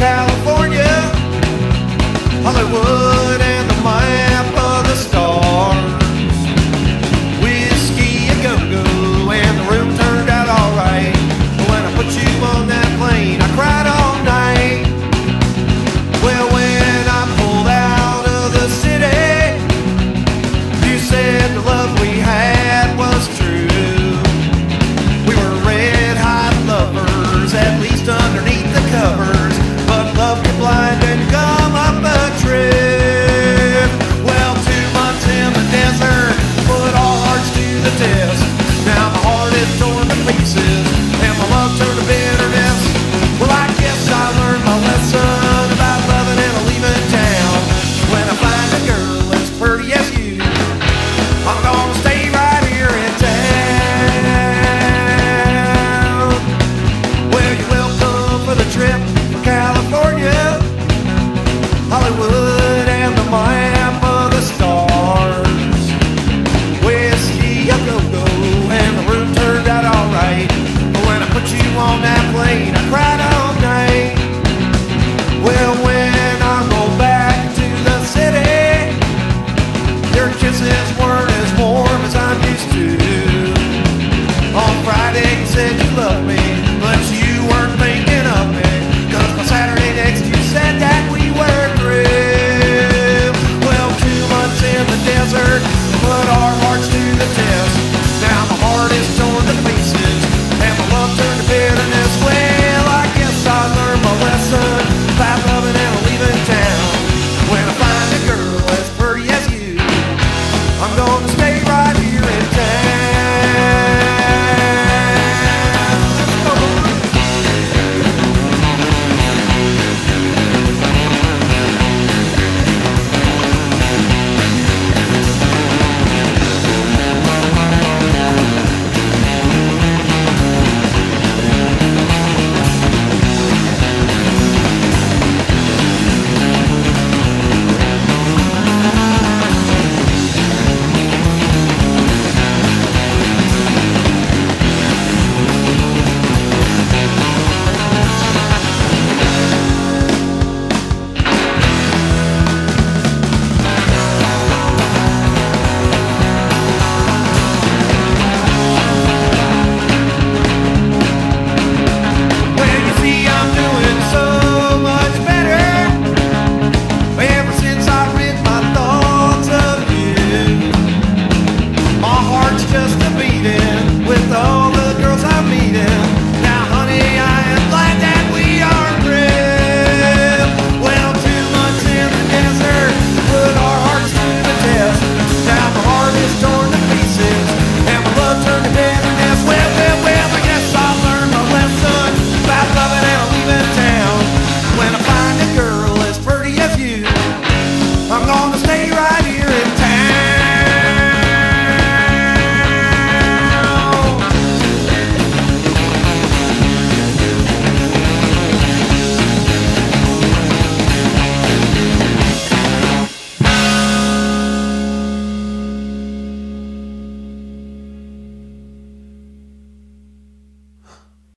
California, Hollywood. where gonna stay right here.